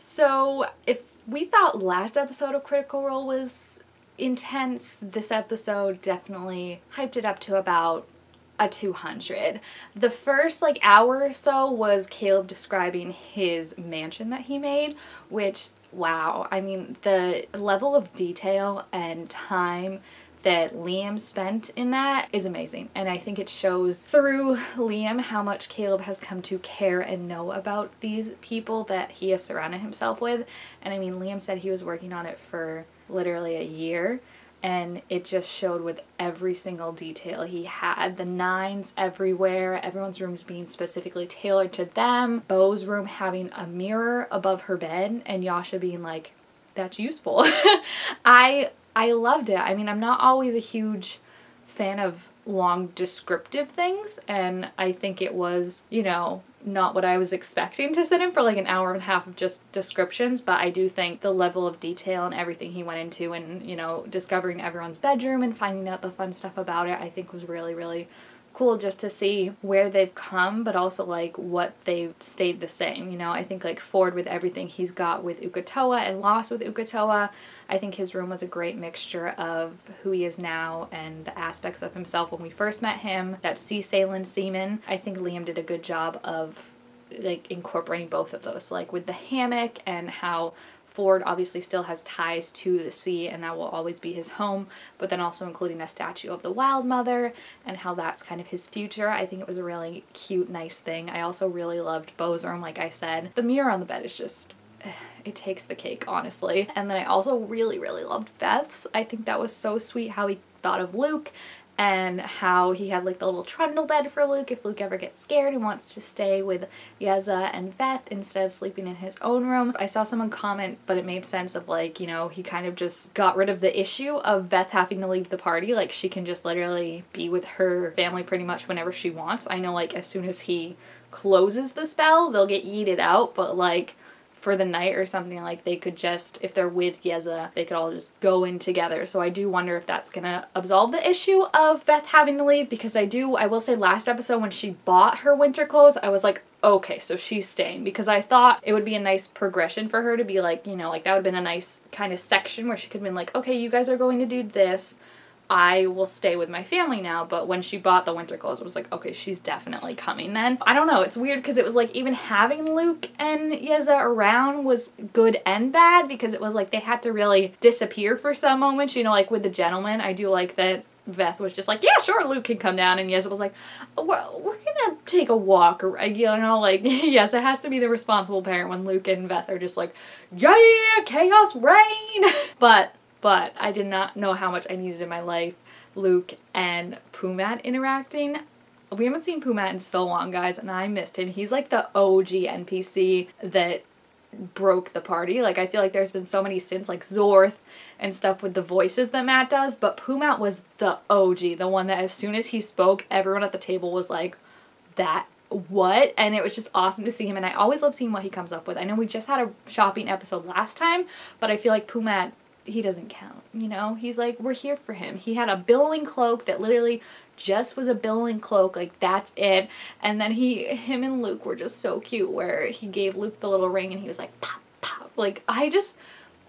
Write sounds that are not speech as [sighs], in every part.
So if we thought last episode of Critical Role was intense, this episode definitely hyped it up to about a 200. The first like hour or so was Caleb describing his mansion that he made, which wow, I mean the level of detail and time that Liam spent in that is amazing. And I think it shows through Liam how much Caleb has come to care and know about these people that he has surrounded himself with. And I mean, Liam said he was working on it for literally a year and it just showed with every single detail he had the nines everywhere everyone's rooms being specifically tailored to them Beau's room having a mirror above her bed and yasha being like that's useful [laughs] i I loved it. I mean, I'm not always a huge fan of long descriptive things and I think it was, you know, not what I was expecting to sit in for like an hour and a half of just descriptions, but I do think the level of detail and everything he went into and, you know, discovering everyone's bedroom and finding out the fun stuff about it, I think was really, really cool just to see where they've come, but also like what they've stayed the same. You know, I think like Fjord with everything he's got with Uk'otoa and Lost with Uk'otoa, I think his room was a great mixture of who he is now and the aspects of himself when we first met him. That sea sailing seaman, I think Liam did a good job of like incorporating both of those, like with the hammock and how Fjord obviously still has ties to the sea and that will always be his home, but then also including a statue of the wild mother and how that's kind of his future. I think it was a really cute, nice thing. I also really loved Beau's room, like I said. The mirror on the bed is just [sighs] it takes the cake honestly and then I also really really loved Veth's I think that was so sweet how he thought of Luc and how he had like the little trundle bed for Luc if Luc ever gets scared and wants to stay with Yeza and Veth instead of sleeping in his own room. I saw someone comment, but it made sense of like, you know, he kind of just got rid of the issue of Veth having to leave the party. Like she can just literally be with her family pretty much whenever she wants. I know like as soon as he closes the spell, they'll get yeeted out, but like for the night or something like they could just if they're with Yeza they could all just go in together. So I do wonder if that's gonna absolve the issue of Veth having to leave because I do I will say last episode when she bought her winter clothes I was like okay so she's staying. Because I thought it would be a nice progression for her to be like you know like that would have been a nice kind of section where she could have been like okay you guys are going to do this I will stay with my family now. But when she bought the winter clothes, it was like, okay, she's definitely coming then. I don't know. It's weird because it was like even having Luc and Yeza around was good and bad because it was like they had to really disappear for some moments. You know, like with the gentleman, I do like that Veth was just like, yeah, sure, Luc can come down. And Yeza was like, well, we're to take a walk. Or you know, like, [laughs] yes, it has to be the responsible parent when Luc and Veth are just like, yeah, chaos reign. [laughs] but but I did not know how much I needed in my life Luc and Pumat interacting. We haven't seen Pumat in so long, guys, and I missed him. He's like the OG NPC that broke the party. Like, I feel like there's been so many since, like Zorth and stuff with the voices that Matt does, but Pumat was the OG, the one that as soon as he spoke, everyone at the table was like, that what and it was just awesome to see him and I always love seeing what he comes up with. I know we just had a shopping episode last time, but I feel like Pumat he doesn't count, you know? He's like, we're here for him. He had a billowing cloak that literally just was a billowing cloak, like that's it. And then he, him and Luc were just so cute where he gave Luc the little ring and he was like, pop, pop. Like, I just,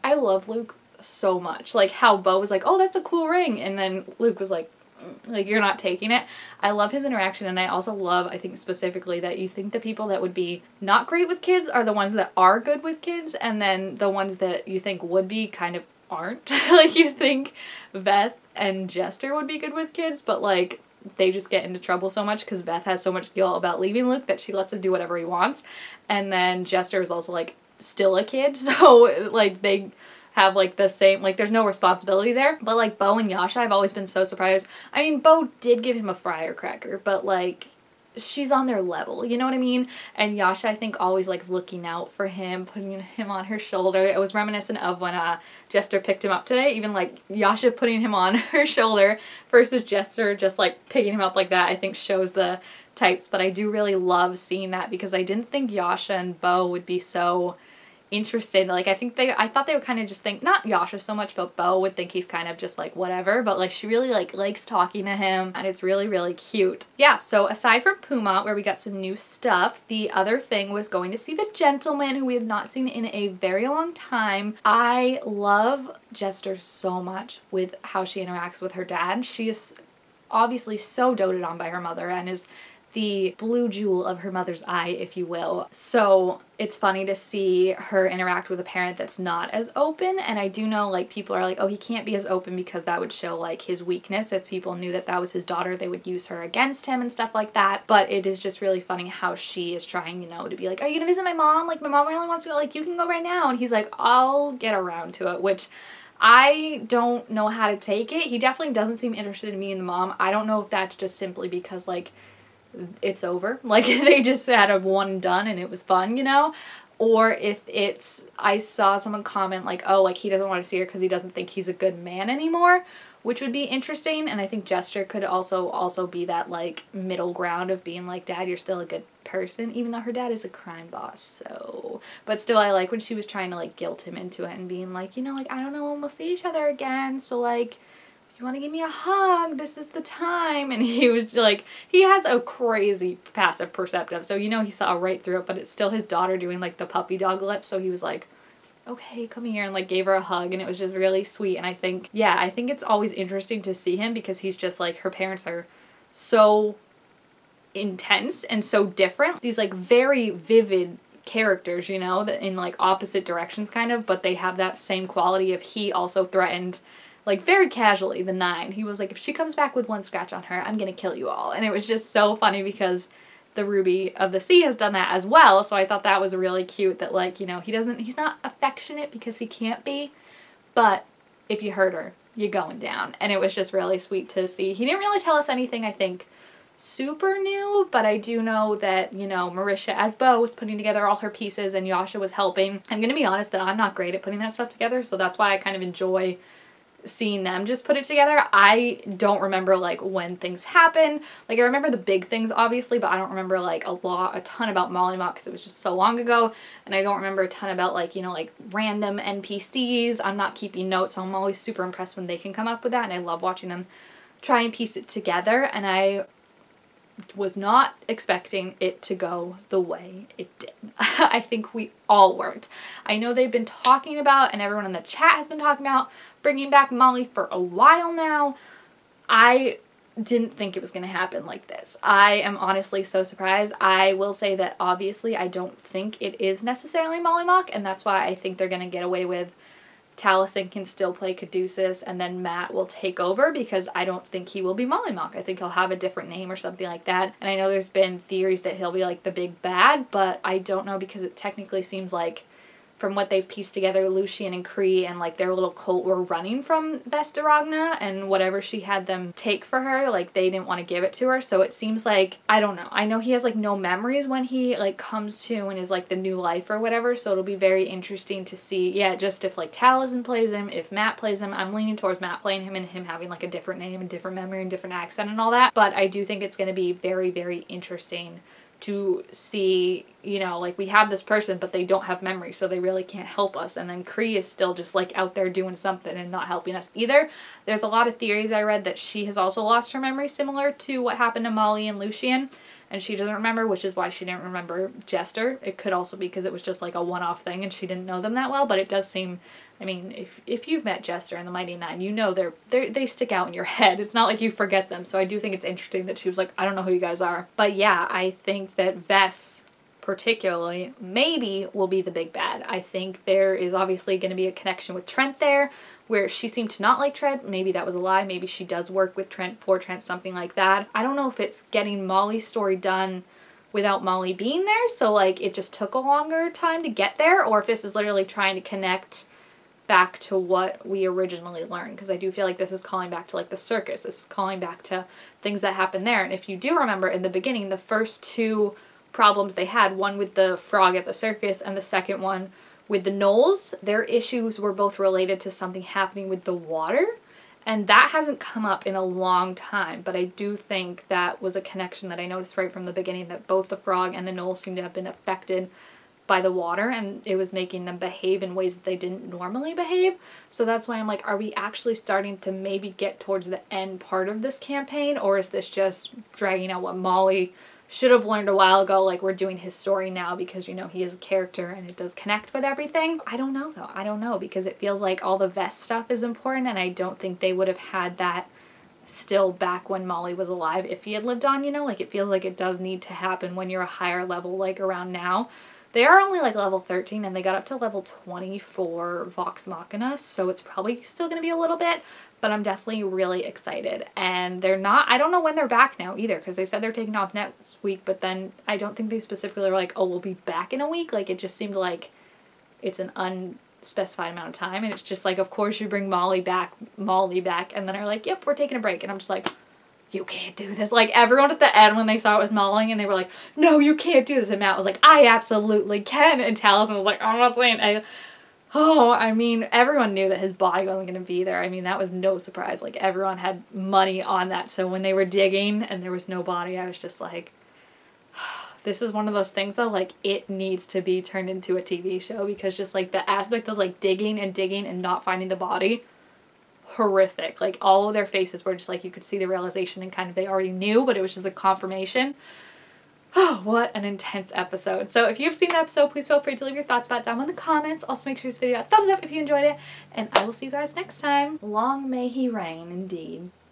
I love Luc so much. Like how Beau was like, oh, that's a cool ring. And then Luc was like, mm, like you're not taking it. I love his interaction and I also love I think specifically that you think the people that would be not great with kids are the ones that are good with kids and then the ones that you think would be kind of aren't. [laughs] like you think Veth and Jester would be good with kids, but like they just get into trouble so much because Veth has so much guilt about leaving Luc that she lets him do whatever he wants. And then Jester is also like still a kid, [laughs] so like they have like the same like there's no responsibility there. But like Beau and Yasha, I've always been so surprised. I mean, Beau did give him a firecracker, but like she's on their level, you know what I mean? And Yasha, I think, always like looking out for him, putting him on her shoulder. It was reminiscent of when uh, Jester picked him up today, even like Yasha putting him on [laughs] her shoulder versus Jester just like picking him up like that, I think shows the types. But I do really love seeing that because I didn't think Yasha and Beau would be so interested. Like I think they I thought they would kind of just think not Yasha so much, but Beau would think he's kind of just like whatever. But like she really like likes talking to him and it's really, really cute. Yeah, so aside from Pumat, where we got some new stuff, the other thing was going to see the gentleman who we have not seen in a very long time. I love Jester so much with how she interacts with her dad. She is obviously so doted on by her mother and is the blue jewel of her mother's eye, if you will. So it's funny to see her interact with a parent that's not as open. And I do know like people are like, oh, he can't be as open because that would show like his weakness. If people knew that that was his daughter, they would use her against him and stuff like that. But it is just really funny how she is trying, you know, to be like, are you gonna visit my mom? Like my mom really wants to go. Like you can go right now. And he's like, I'll get around to it, which I don't know how to take it. He definitely doesn't seem interested in me and the mom. I don't know if that's just simply because like it's over. [laughs] Like they just had a one done and it was fun, you know? Or if it's, I saw someone comment like, oh, like he doesn't want to see her because he doesn't think he's a good man anymore, which would be interesting. And I think Jester could also also be that like middle ground of being like, dad, you're still a good person, even though her dad is a crime boss. So, but still, I like when she was trying to like guilt him into it and being like, you know, like I don't know when we'll see each other again. So like you want to give me a hug? This is the time. And he was like, he has a crazy passive perceptive. So, you know, he saw right through it, but it's still his daughter doing like the puppy dog lip. So he was like, okay, come here and like gave her a hug. And it was just really sweet. And I think, yeah, I think it's always interesting to see him because he's just like, her parents are so intense and so different. These like very vivid characters, you know, that in like opposite directions kind of, but they have that same quality of he also threatened like very casually the Nein. He was like if she comes back with one scratch on her i'm gonna kill you all. And it was just so funny because the ruby of the sea has done that as well. So i thought that was really cute that like you know he doesn't he's not affectionate because he can't be but if you hurt her you're going down. And it was just really sweet to see. He didn't really tell us anything i think super new, but I do know that, you know, Marisha as Beau was putting together all her pieces and Yasha was helping. I'm going to be honest that I'm not great at putting that stuff together, so that's why I kind of enjoy seeing them just put it together. I don't remember like when things happen. Like I remember the big things obviously, but I don't remember like a lot, a ton about Mollymauk because it was just so long ago. And I don't remember a ton about like, you know, like random NPCs. I'm not keeping notes. So I'm always super impressed when they can come up with that. And I love watching them try and piece it together. And I was not expecting it to go the way it did. [laughs] I think we all weren't. I know they've been talking about, and everyone in the chat has been talking about, bringing back Molly for a while now. I didn't think it was going to happen like this. I am honestly so surprised. I will say that obviously I don't think it is necessarily Mollymauk, and that's why I think they're going to get away with Taliesin can still play Caduceus and then Matt will take over because I don't think he will be Mollymauk. I think he'll have a different name or something like that. And I know there's been theories that he'll be like the big bad, but I don't know because it technically seems like from what they've pieced together, Lucien and Cree and like their little cult were running from Vess DeRogna and whatever she had them take for her, like they didn't want to give it to her. So it seems like, I don't know. I know he has like no memories when he like comes to and is like the new life or whatever. So it'll be very interesting to see, yeah, just if like Taliesin plays him, if Matt plays him. I'm leaning towards Matt playing him and him having like a different name and different memory and different accent and all that. But I do think it's going to be very, very interesting to see, you know, like we have this person, but they don't have memory, so they really can't help us. And then Cree is still just like out there doing something and not helping us either. There's a lot of theories I read that she has also lost her memory, similar to what happened to Molly and Lucien, and she doesn't remember, which is why she didn't remember Jester. It could also be because it was just like a one off thing and she didn't know them that well, but it does seem I mean, if if you've met Jester and the Mighty Nein, you know they're they they stick out in your [laughs] head. It's not like you forget them. So I do think it's interesting that she was like, I don't know who you guys are. But yeah, I think that Vess particularly maybe will be the big bad. I think there is obviously going to be a connection with Trent there where she seemed to not like Trent. Maybe that was a lie. Maybe she does work with Trent for Trent, something like that. I don't know if it's getting Molly's story done without Molly being there. So like it just took a longer time to get there or if this is literally trying to connect back to what we originally learned because I do feel like this is calling back to like the circus. This is calling back to things that happened there. And if you do remember in the beginning, the first two problems they had, one with the frog at the circus and the second one with the gnolls, their issues were both related to something happening with the water. And that hasn't come up in a long time, but I do think that was a connection that I noticed right from the beginning that both the frog and the gnoll seem to have been affected by the water and it was making them behave in ways that they didn't normally behave. So that's why I'm like, are we actually starting to maybe get towards the end part of this campaign or is this just dragging out what Molly should have learned a while ago like we're doing his story now because you know he is a character and it does connect with everything. I don't know though. I don't know because it feels like all the Vess stuff is important and I don't think they would have had that still back when Molly was alive if he had lived on, you know? Like it feels like it does need to happen when you're a higher level like around now. They are only like level 13 and they got up to level 20 for Vox Machina, so it's probably still going to be a little bit, but I'm definitely really excited. And they're not, I don't know when they're back now either because they said they're taking off next week, but then I don't think they specifically were like, oh, we'll be back in a week. Like it just seemed like it's an unspecified amount of time and it's just like, of course you bring Molly back, Molly back, and then are like, yep, we're taking a break. And I'm just like, you can't do this. Like everyone at the end when they saw it was Molly and they were like, no, you can't do this. And Matt was like, I absolutely can. And Taliesin was like, I'm not saying I, oh, I mean, everyone knew that his body wasn't going to be there. I mean, that was no surprise. Like everyone had money on that. So when they were digging and there was no body, I was just like, [sighs] this is one of those things though, like it needs to be turned into a TV show because just like the aspect of like digging and digging and not finding the body horrific. Like all of their faces were just like you could see the realization and kind of they already knew, but it was just the confirmation. Oh, [sighs] what an intense episode. So if you've seen the episode, please feel free to leave your thoughts about it down in the comments. Also make sure this video a thumbs up if you enjoyed it. And I will see you guys next time. Long may he reign, indeed.